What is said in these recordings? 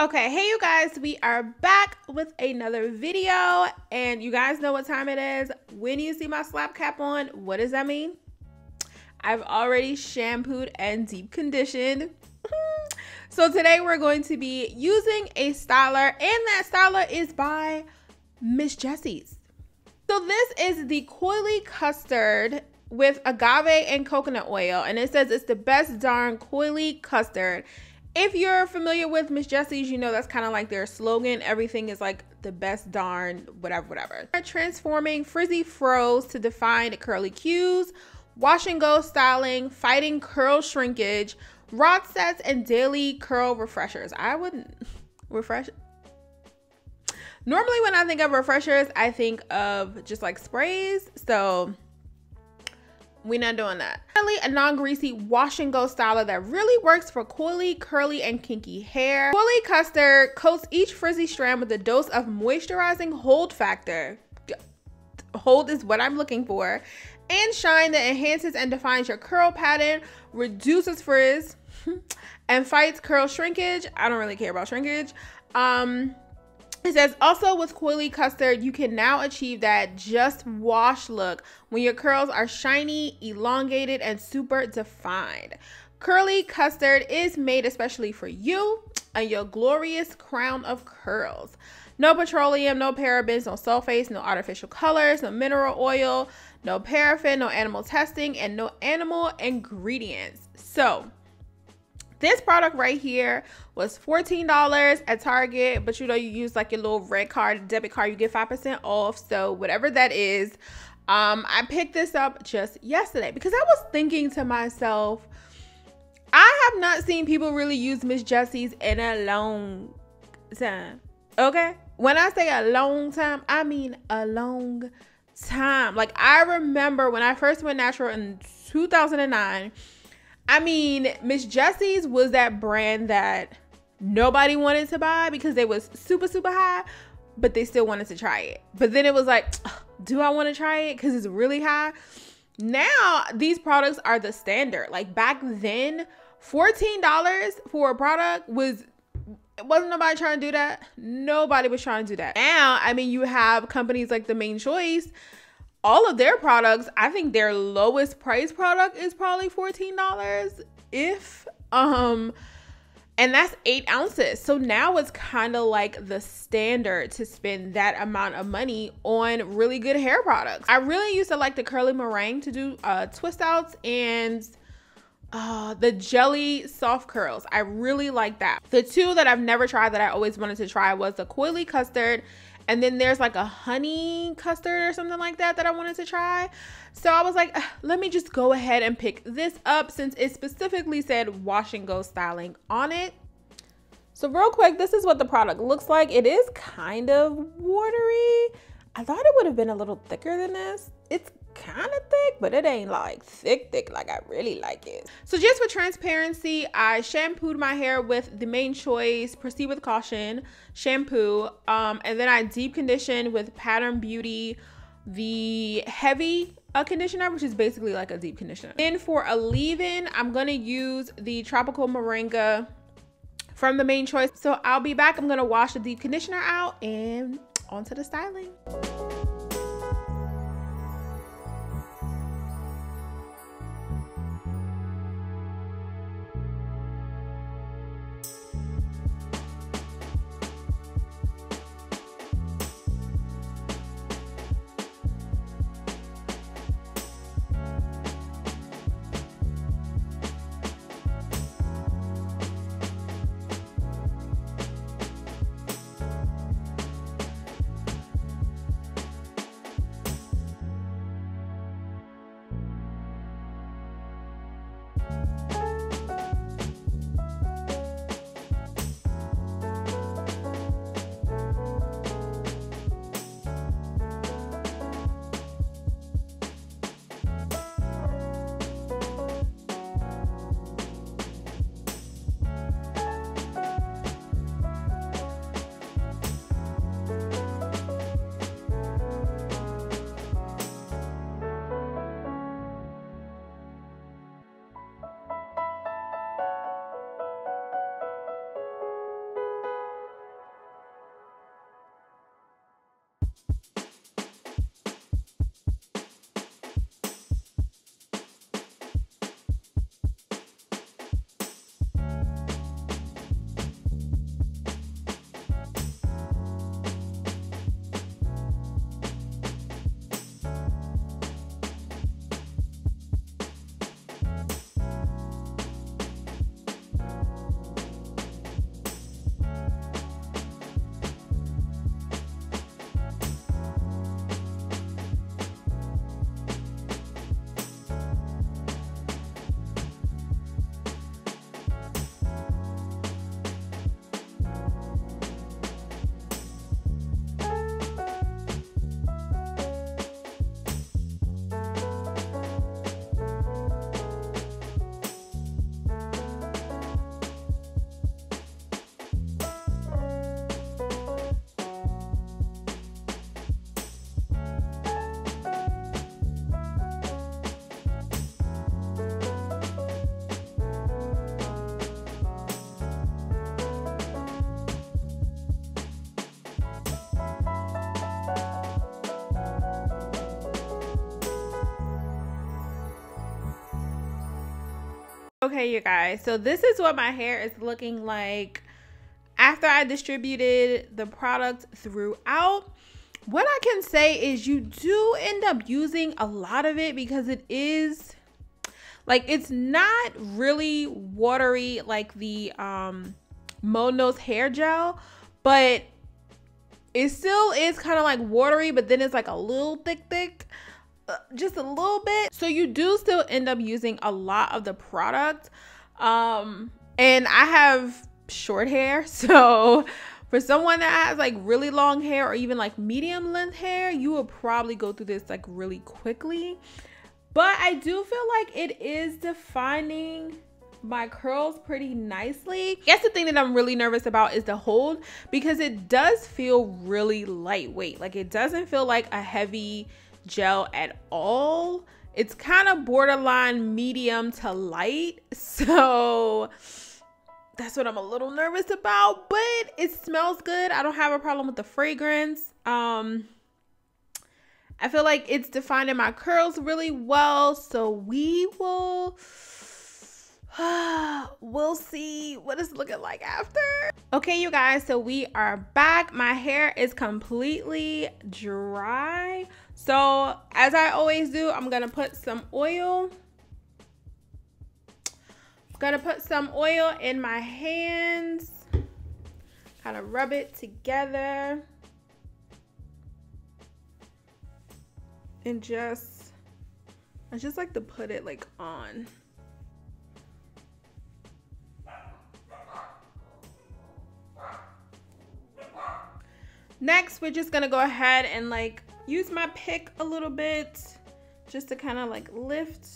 Okay, hey you guys, we are back with another video and you guys know what time it is. When you see my slap cap on, what does that mean? I've already shampooed and deep conditioned. so today we're going to be using a styler and that styler is by Miss Jessie's. So this is the Coily Custard with agave and coconut oil and it says it's the best darn coily custard if you're familiar with Miss Jessie's, you know that's kind of like their slogan. Everything is like the best darn whatever, whatever. Transforming frizzy froze to define curly cues, wash and go styling, fighting curl shrinkage, rod sets, and daily curl refreshers. I wouldn't refresh. Normally, when I think of refreshers, I think of just like sprays. So we're not doing that. Finally, a non-greasy wash and go styler that really works for coily, curly, and kinky hair. Coily Custard coats each frizzy strand with a dose of moisturizing hold factor. Hold is what I'm looking for. And shine that enhances and defines your curl pattern, reduces frizz, and fights curl shrinkage. I don't really care about shrinkage. Um, it says also with Coily Custard, you can now achieve that just wash look when your curls are shiny, elongated, and super defined. Curly Custard is made especially for you and your glorious crown of curls. No petroleum, no parabens, no sulfates, no artificial colors, no mineral oil, no paraffin, no animal testing, and no animal ingredients. So, this product right here was $14 at Target, but you know, you use like your little red card, debit card, you get 5% off. So whatever that is, um, I picked this up just yesterday because I was thinking to myself, I have not seen people really use Miss Jessie's in a long time. Okay? When I say a long time, I mean a long time. Like I remember when I first went natural in 2009, I mean, Miss Jessie's was that brand that nobody wanted to buy because they was super super high, but they still wanted to try it. But then it was like, do I want to try it cuz it's really high? Now, these products are the standard. Like back then, $14 for a product was wasn't nobody trying to do that. Nobody was trying to do that. Now, I mean, you have companies like the Mane Choice all of their products, I think their lowest price product is probably $14 if um and that's eight ounces. So now it's kind of like the standard to spend that amount of money on really good hair products. I really used to like the curly meringue to do uh, twist outs and uh, the jelly soft curls. I really like that. The two that I've never tried that I always wanted to try was the coily custard and then there's like a honey custard or something like that that I wanted to try. So I was like, let me just go ahead and pick this up since it specifically said wash and go styling on it. So real quick, this is what the product looks like. It is kind of watery. I thought it would have been a little thicker than this. It's kind of thick, but it ain't like thick, thick like I really like it. So just for transparency, I shampooed my hair with the Mane Choice Proceed with Caution shampoo. Um, and then I deep conditioned with Pattern Beauty the heavy uh, conditioner, which is basically like a deep conditioner. Then for a leave-in, I'm gonna use the Tropical Moringa from the Mane Choice. So I'll be back. I'm gonna wash the deep conditioner out and onto the styling. Okay, you guys. So this is what my hair is looking like after I distributed the product throughout. What I can say is you do end up using a lot of it because it is like it's not really watery like the um Monos hair gel, but it still is kind of like watery, but then it's like a little thick, thick, just a little bit. So you do still end up using a lot of the product. Um, and I have short hair, so for someone that has like really long hair or even like medium length hair, you will probably go through this like really quickly. But I do feel like it is defining my curls pretty nicely. I guess the thing that I'm really nervous about is the hold because it does feel really lightweight. Like it doesn't feel like a heavy gel at all. It's kind of borderline medium to light. So that's what I'm a little nervous about, but it smells good. I don't have a problem with the fragrance. Um I feel like it's defining my curls really well. So we will we'll see what it's looking like after. Okay, you guys, so we are back. My hair is completely dry. So as I always do, I'm gonna put some oil. I'm gonna put some oil in my hands. Kind of rub it together. And just, I just like to put it like on. Next, we're just gonna go ahead and like use my pick a little bit just to kind of like lift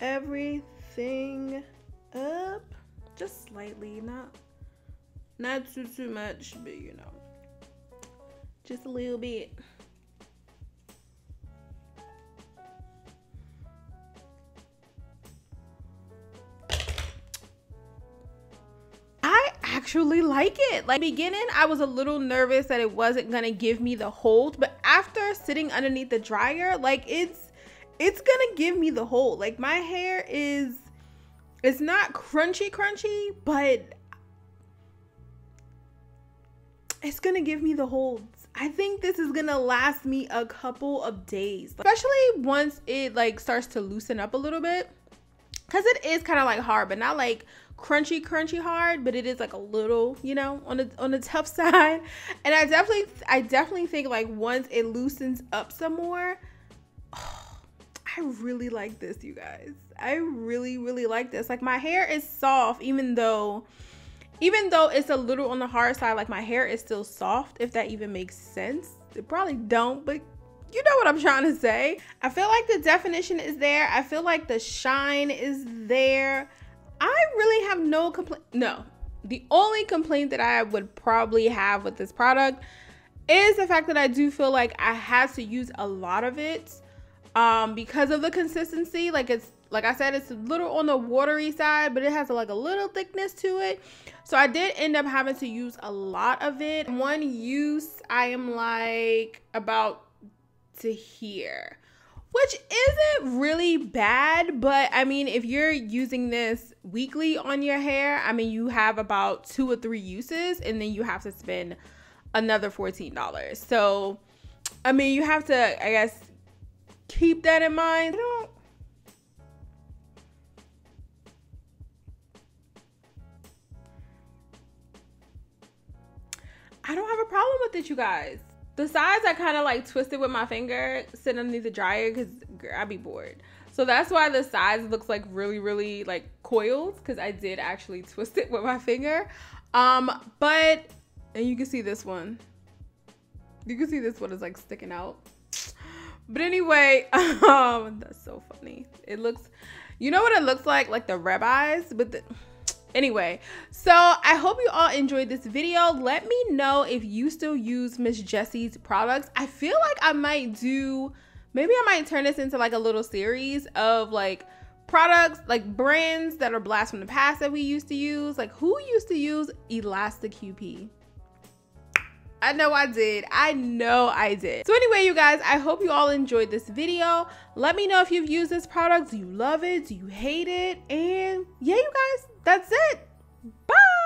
everything up just slightly, not not too too much, but you know, just a little bit. Actually like it. Like beginning, I was a little nervous that it wasn't gonna give me the hold, but after sitting underneath the dryer, like it's it's gonna give me the hold. Like my hair is it's not crunchy crunchy, but it's gonna give me the holds. I think this is gonna last me a couple of days, especially once it like starts to loosen up a little bit. Cause it is kind of like hard, but not like crunchy crunchy hard but it is like a little you know on the on the tough side and i definitely i definitely think like once it loosens up some more oh, i really like this you guys i really really like this like my hair is soft even though even though it's a little on the hard side like my hair is still soft if that even makes sense it probably don't but you know what I'm trying to say. I feel like the definition is there. I feel like the shine is there. I really have no complaint. No, the only complaint that I would probably have with this product is the fact that I do feel like I had to use a lot of it um, because of the consistency. Like it's like I said, it's a little on the watery side, but it has like a little thickness to it. So I did end up having to use a lot of it. One use, I am like about to here which isn't really bad but i mean if you're using this weekly on your hair i mean you have about two or three uses and then you have to spend another $14 so i mean you have to i guess keep that in mind I don't, I don't have a problem with it, you guys. The sides I kind of like twisted with my finger sitting underneath the dryer because I'd be bored. So that's why the sides looks like really, really like coiled because I did actually twist it with my finger. Um, but, and you can see this one. You can see this one is like sticking out. But anyway, um, that's so funny. It looks, you know what it looks like? Like the eyes, but the, Anyway, so I hope you all enjoyed this video. Let me know if you still use Miss Jessie's products. I feel like I might do, maybe I might turn this into like a little series of like products, like brands that are blast from the past that we used to use. Like who used to use Elasta QP? I know I did. I know I did. So anyway, you guys, I hope you all enjoyed this video. Let me know if you've used this product. Do you love it? Do you hate it? And yeah, you guys, that's it. Bye.